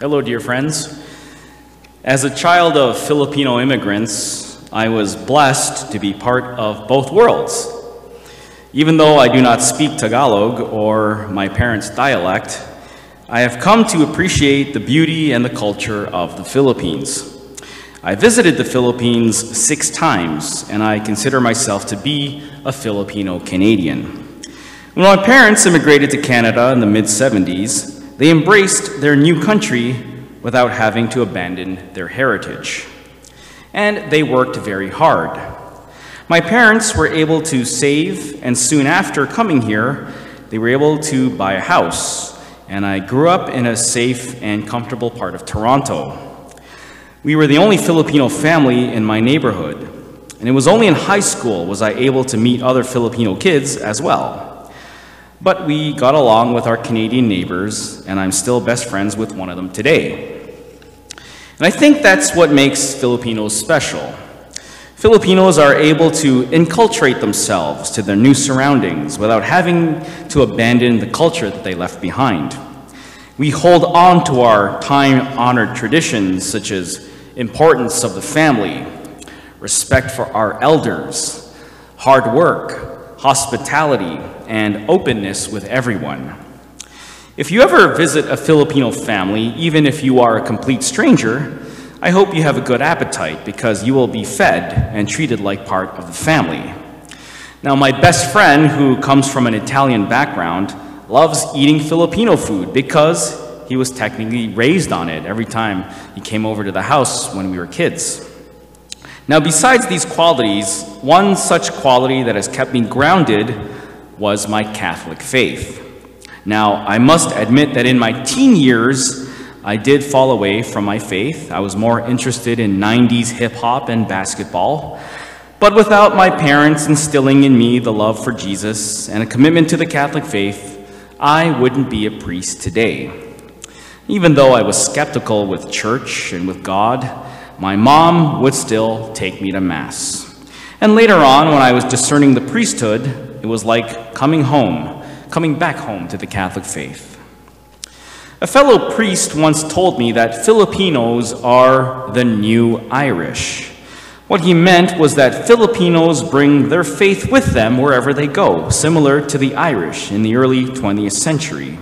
Hello, dear friends. As a child of Filipino immigrants, I was blessed to be part of both worlds. Even though I do not speak Tagalog or my parents' dialect, I have come to appreciate the beauty and the culture of the Philippines. I visited the Philippines six times, and I consider myself to be a Filipino Canadian. When my parents immigrated to Canada in the mid 70s, they embraced their new country without having to abandon their heritage. And they worked very hard. My parents were able to save, and soon after coming here, they were able to buy a house. And I grew up in a safe and comfortable part of Toronto. We were the only Filipino family in my neighborhood, and it was only in high school was I able to meet other Filipino kids as well. But we got along with our Canadian neighbors, and I'm still best friends with one of them today. And I think that's what makes Filipinos special. Filipinos are able to inculturate themselves to their new surroundings without having to abandon the culture that they left behind. We hold on to our time-honored traditions such as importance of the family, respect for our elders, hard work, hospitality, and openness with everyone. If you ever visit a Filipino family, even if you are a complete stranger, I hope you have a good appetite because you will be fed and treated like part of the family. Now, my best friend, who comes from an Italian background, loves eating Filipino food because he was technically raised on it every time he came over to the house when we were kids. Now, besides these qualities, one such quality that has kept me grounded was my Catholic faith. Now, I must admit that in my teen years, I did fall away from my faith. I was more interested in 90s hip hop and basketball. But without my parents instilling in me the love for Jesus and a commitment to the Catholic faith, I wouldn't be a priest today. Even though I was skeptical with church and with God, my mom would still take me to Mass. And later on, when I was discerning the priesthood, it was like coming home, coming back home to the Catholic faith. A fellow priest once told me that Filipinos are the new Irish. What he meant was that Filipinos bring their faith with them wherever they go, similar to the Irish in the early 20th century.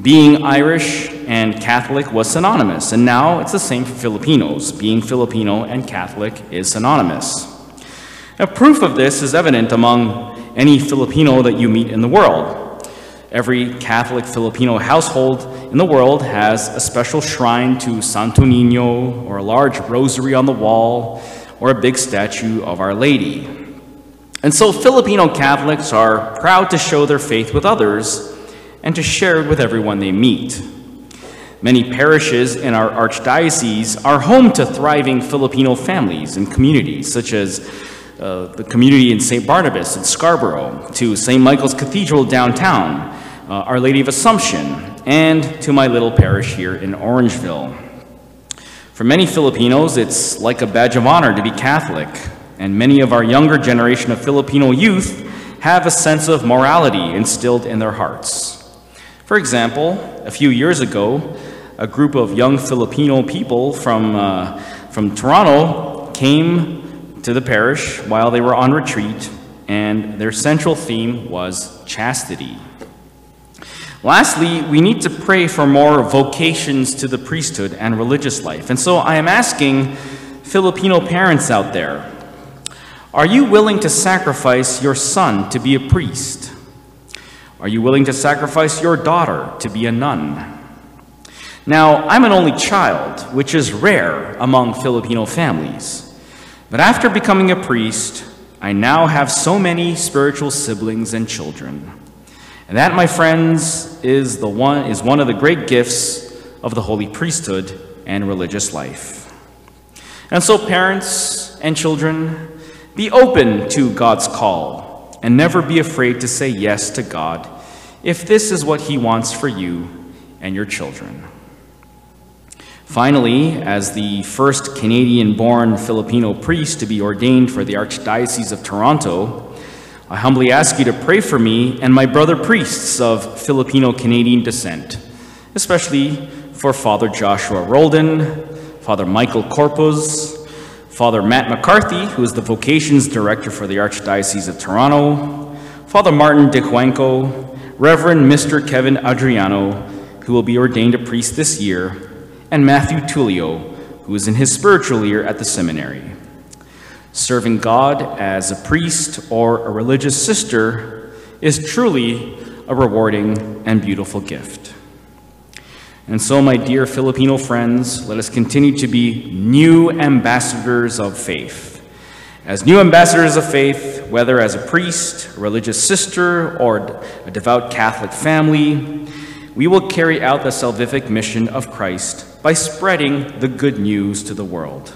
Being Irish and Catholic was synonymous, and now it's the same for Filipinos. Being Filipino and Catholic is synonymous. Now, proof of this is evident among any Filipino that you meet in the world. Every Catholic Filipino household in the world has a special shrine to Santo Nino, or a large rosary on the wall, or a big statue of Our Lady. And so Filipino Catholics are proud to show their faith with others and to share it with everyone they meet. Many parishes in our archdiocese are home to thriving Filipino families and communities, such as the community in St. Barnabas in Scarborough, to St. Michael's Cathedral downtown, uh, Our Lady of Assumption, and to my little parish here in Orangeville. For many Filipinos, it's like a badge of honor to be Catholic, and many of our younger generation of Filipino youth have a sense of morality instilled in their hearts. For example, a few years ago, a group of young Filipino people from, uh, from Toronto came to the parish while they were on retreat, and their central theme was chastity. Lastly, we need to pray for more vocations to the priesthood and religious life. And so I am asking Filipino parents out there are you willing to sacrifice your son to be a priest? Are you willing to sacrifice your daughter to be a nun? Now, I'm an only child, which is rare among Filipino families. But after becoming a priest, I now have so many spiritual siblings and children. And that, my friends, is, the one, is one of the great gifts of the holy priesthood and religious life. And so, parents and children, be open to God's call and never be afraid to say yes to God if this is what He wants for you and your children. Finally, as the first Canadian born Filipino priest to be ordained for the Archdiocese of Toronto, I humbly ask you to pray for me and my brother priests of Filipino Canadian descent, especially for Father Joshua Roldan, Father Michael Corpus, Father Matt McCarthy, who is the Vocations Director for the Archdiocese of Toronto, Father Martin DeQuenco, Reverend Mr. Kevin Adriano, who will be ordained a priest this year, and Matthew Tullio, who is in his spiritual year at the seminary. Serving God as a priest or a religious sister is truly a rewarding and beautiful gift. And so, my dear Filipino friends, let us continue to be new ambassadors of faith. As new ambassadors of faith, whether as a priest, a religious sister, or a devout Catholic family, we will carry out the salvific mission of Christ by spreading the good news to the world.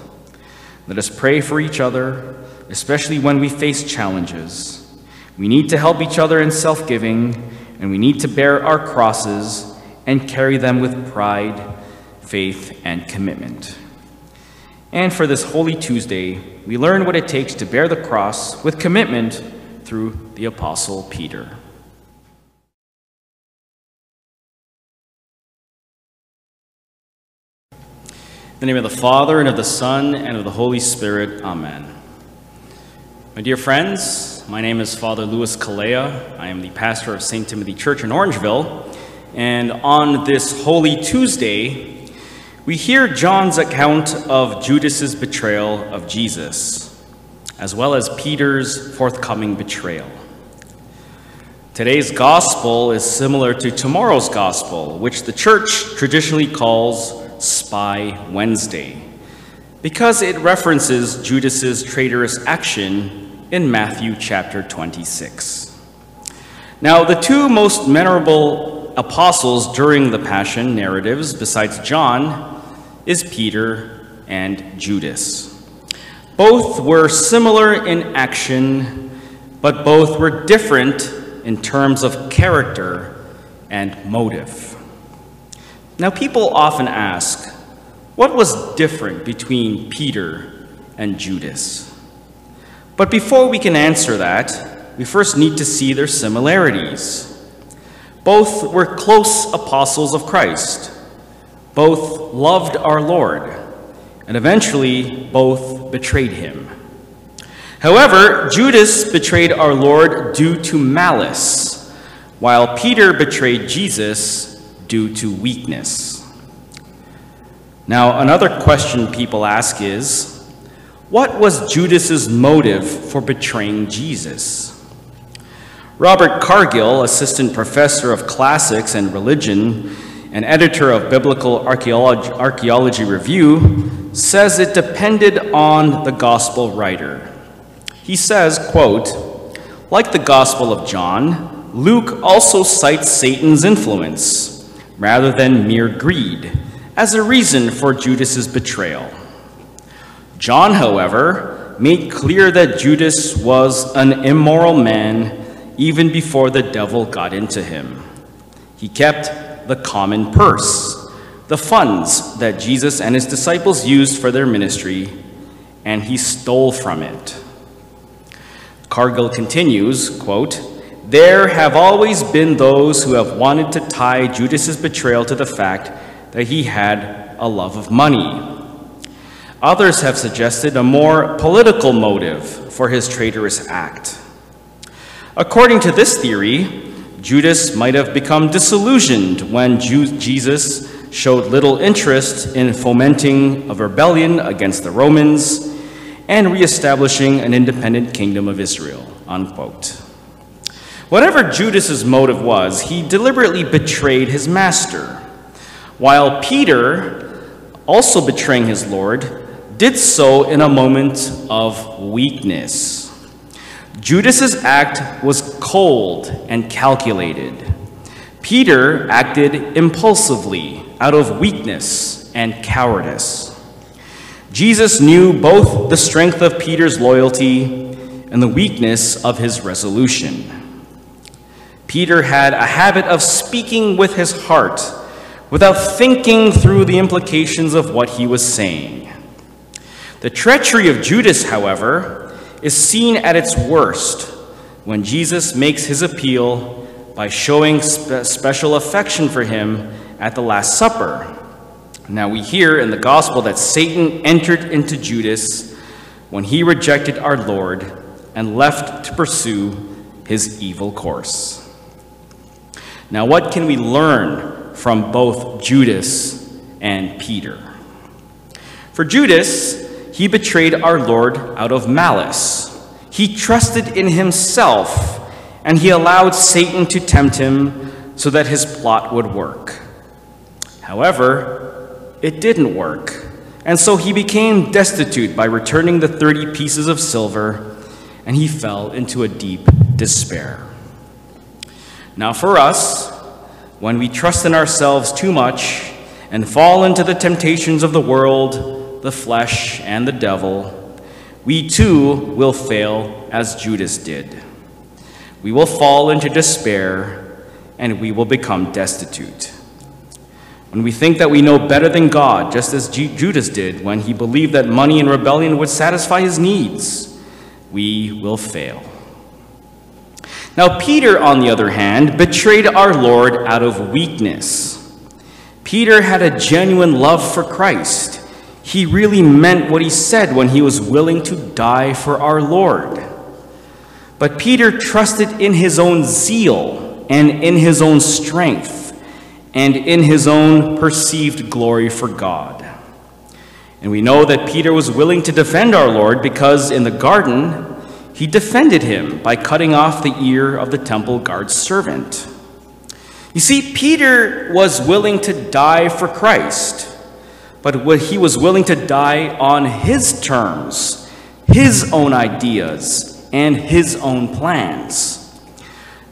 Let us pray for each other, especially when we face challenges. We need to help each other in self giving, and we need to bear our crosses and carry them with pride, faith, and commitment. And for this Holy Tuesday, we learn what it takes to bear the cross with commitment through the Apostle Peter. The name of the Father, and of the Son, and of the Holy Spirit, Amen. My dear friends, my name is Father Louis Calleja. I am the pastor of St. Timothy Church in Orangeville, and on this Holy Tuesday, we hear John's account of Judas's betrayal of Jesus, as well as Peter's forthcoming betrayal. Today's gospel is similar to tomorrow's gospel, which the church traditionally calls Spy Wednesday, because it references Judas's traitorous action in Matthew chapter 26. Now, the two most memorable apostles during the Passion narratives, besides John, is Peter and Judas. Both were similar in action, but both were different in terms of character and motive. Now, people often ask, what was different between Peter and Judas? But before we can answer that, we first need to see their similarities. Both were close apostles of Christ. Both loved our Lord, and eventually both betrayed him. However, Judas betrayed our Lord due to malice, while Peter betrayed Jesus due to weakness. Now, another question people ask is, what was Judas's motive for betraying Jesus? Robert Cargill, assistant professor of classics and religion and editor of Biblical Archaeology, Archaeology Review, says it depended on the gospel writer. He says, quote, like the Gospel of John, Luke also cites Satan's influence, rather than mere greed, as a reason for Judas's betrayal. John, however, made clear that Judas was an immoral man even before the devil got into him. He kept the common purse, the funds that Jesus and his disciples used for their ministry, and he stole from it. Cargill continues, quote, There have always been those who have wanted to tie Judas's betrayal to the fact that he had a love of money. Others have suggested a more political motive for his traitorous act. According to this theory, Judas might have become disillusioned when Jesus showed little interest in fomenting a rebellion against the Romans and reestablishing an independent kingdom of Israel. Unquote. Whatever Judas's motive was, he deliberately betrayed his master, while Peter, also betraying his Lord, did so in a moment of weakness. Judas's act was cold and calculated. Peter acted impulsively out of weakness and cowardice. Jesus knew both the strength of Peter's loyalty and the weakness of his resolution. Peter had a habit of speaking with his heart without thinking through the implications of what he was saying. The treachery of Judas, however, is seen at its worst when Jesus makes his appeal by showing spe special affection for him at the Last Supper, Now we hear in the gospel that Satan entered into Judas when he rejected our Lord and left to pursue his evil course. Now, what can we learn from both Judas and Peter? For Judas, he betrayed our Lord out of malice. He trusted in himself, and he allowed Satan to tempt him so that his plot would work. However, it didn't work, and so he became destitute by returning the 30 pieces of silver, and he fell into a deep despair. Now, for us, when we trust in ourselves too much and fall into the temptations of the world, the flesh, and the devil, we too will fail as Judas did. We will fall into despair and we will become destitute. When we think that we know better than God, just as G Judas did when he believed that money and rebellion would satisfy his needs, we will fail. Now, Peter, on the other hand, betrayed our Lord out of weakness. Peter had a genuine love for Christ. He really meant what he said when he was willing to die for our Lord. But Peter trusted in his own zeal and in his own strength and in his own perceived glory for God. And we know that Peter was willing to defend our Lord because in the garden, he defended him by cutting off the ear of the temple guard's servant. You see, Peter was willing to die for Christ, but he was willing to die on his terms, his own ideas, and his own plans.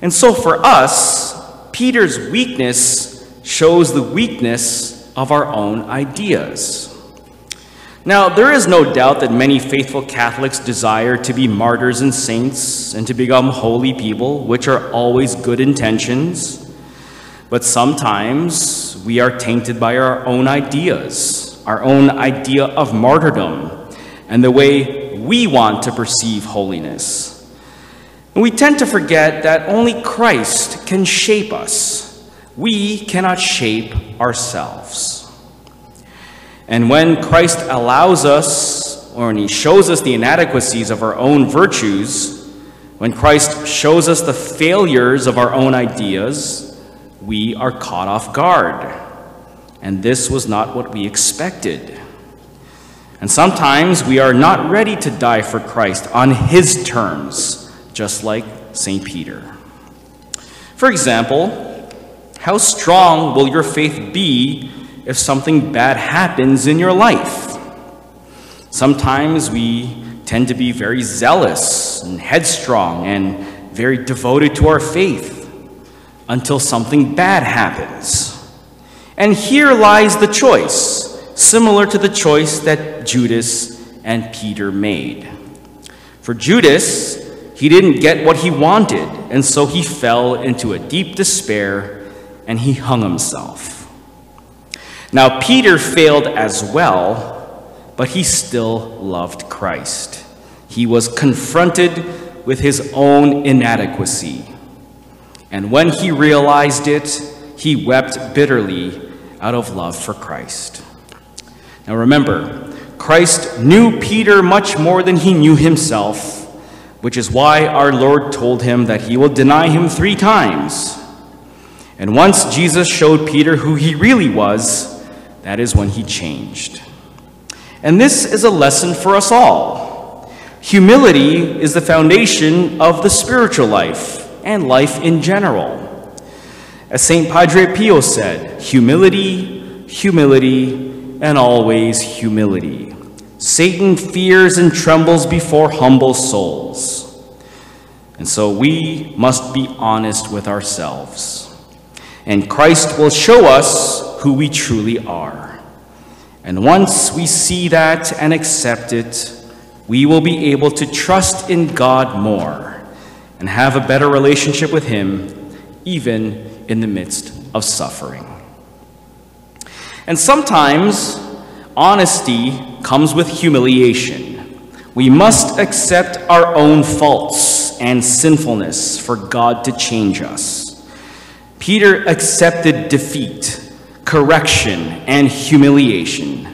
And so for us, Peter's weakness shows the weakness of our own ideas. Now, there is no doubt that many faithful Catholics desire to be martyrs and saints and to become holy people, which are always good intentions. But sometimes we are tainted by our own ideas, our own idea of martyrdom, and the way we want to perceive holiness. And we tend to forget that only Christ can shape us. We cannot shape ourselves. And when Christ allows us, or when he shows us the inadequacies of our own virtues, when Christ shows us the failures of our own ideas, we are caught off guard. And this was not what we expected. And sometimes we are not ready to die for Christ on his terms, just like St. Peter. For example, how strong will your faith be if something bad happens in your life. Sometimes we tend to be very zealous and headstrong and very devoted to our faith until something bad happens. And here lies the choice, similar to the choice that Judas and Peter made. For Judas, he didn't get what he wanted, and so he fell into a deep despair and he hung himself. Now, Peter failed as well, but he still loved Christ. He was confronted with his own inadequacy. And when he realized it, he wept bitterly out of love for Christ. Now remember, Christ knew Peter much more than he knew himself, which is why our Lord told him that he will deny him three times. And once Jesus showed Peter who he really was, that is when he changed. And this is a lesson for us all. Humility is the foundation of the spiritual life and life in general. As St. Padre Pio said, humility, humility, and always humility. Satan fears and trembles before humble souls. And so we must be honest with ourselves. And Christ will show us who we truly are. And once we see that and accept it, we will be able to trust in God more and have a better relationship with Him, even in the midst of suffering. And sometimes honesty comes with humiliation. We must accept our own faults and sinfulness for God to change us. Peter accepted defeat correction, and humiliation.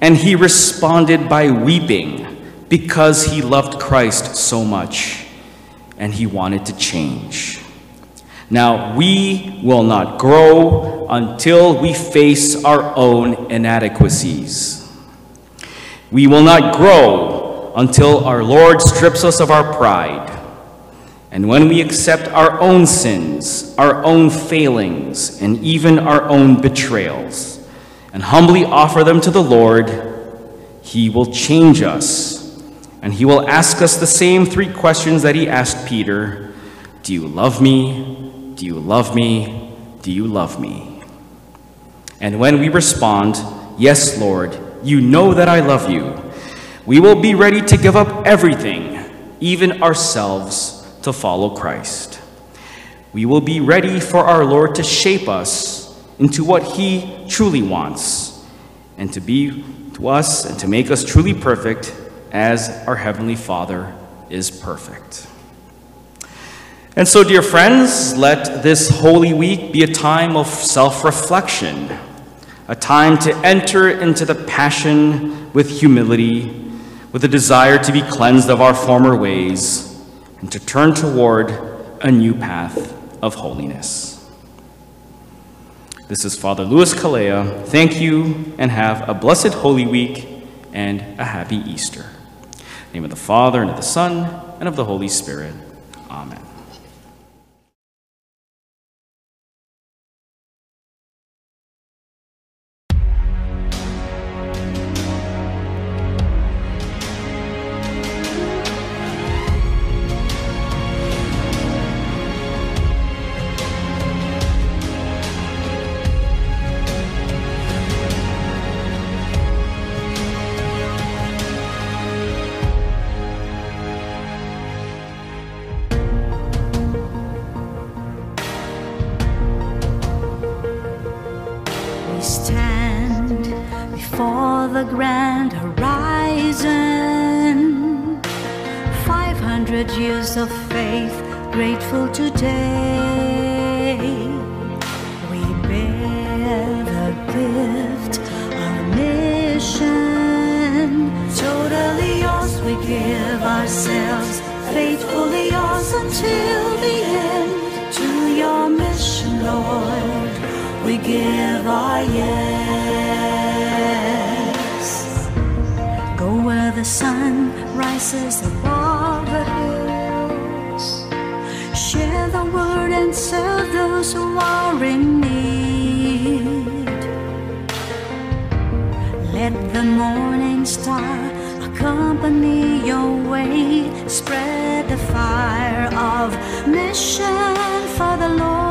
And he responded by weeping because he loved Christ so much and he wanted to change. Now, we will not grow until we face our own inadequacies. We will not grow until our Lord strips us of our pride. And when we accept our own sins, our own failings, and even our own betrayals, and humbly offer them to the Lord, He will change us. And He will ask us the same three questions that He asked Peter Do you love me? Do you love me? Do you love me? And when we respond, Yes, Lord, you know that I love you, we will be ready to give up everything, even ourselves, to follow Christ. We will be ready for our Lord to shape us into what He truly wants and to be to us and to make us truly perfect as our Heavenly Father is perfect. And so, dear friends, let this Holy Week be a time of self reflection, a time to enter into the Passion with humility, with a desire to be cleansed of our former ways, and to turn toward a new path of holiness. This is Father Louis Calleja. Thank you, and have a blessed Holy Week and a happy Easter. name of the Father, and of the Son, and of the Holy Spirit. Amen. 500 years of faith, grateful today. We bear the gift of mission. Totally yours, we give ourselves. Faithfully yours until the end. To your mission, Lord we give our yes. Go where the sun rises above those who are in need. Let the morning star accompany your way. Spread the fire of mission for the Lord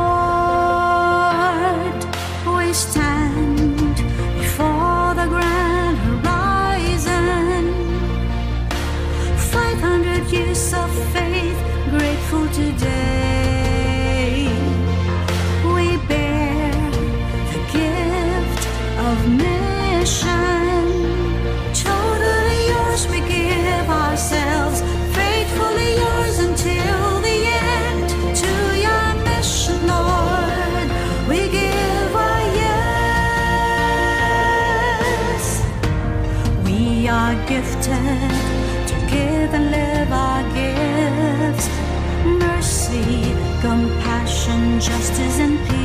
gifted to give and live our gifts. Mercy, compassion, justice, and peace.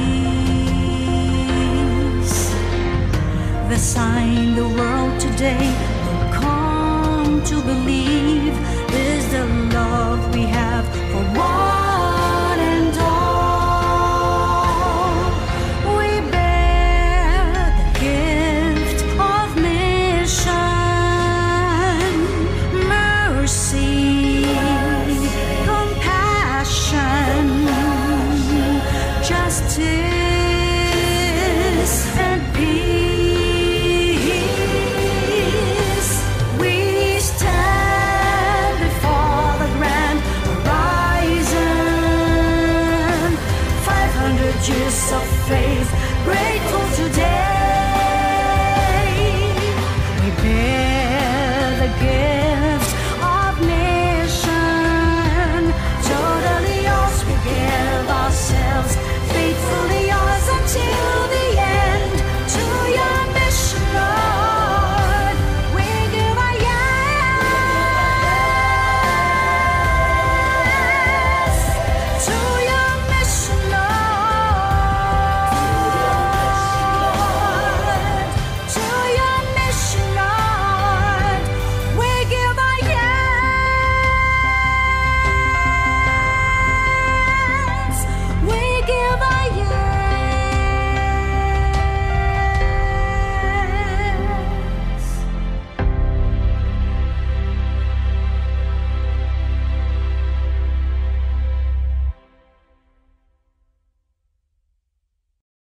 The sign the world today will come to believe is the love we have for one.